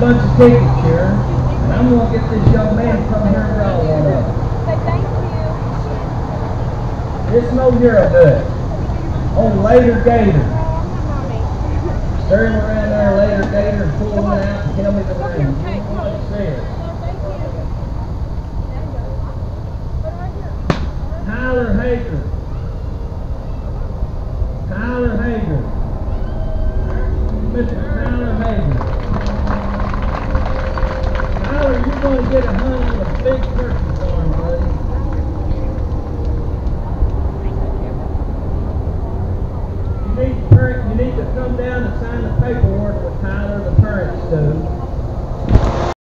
bunch of tickets, here, and I'm going to get this young man from here and grab one up. Thank. It's no hero good. On later gator. Stirring around there later gator and pull one out and tell me the name. What it says. Tyler Hager. Tyler Hager. Mr. Tyler You going to get a honey in a big turkey farm, buddy. You need, to, you need to come down and sign the paperwork with Tyler the Parents does.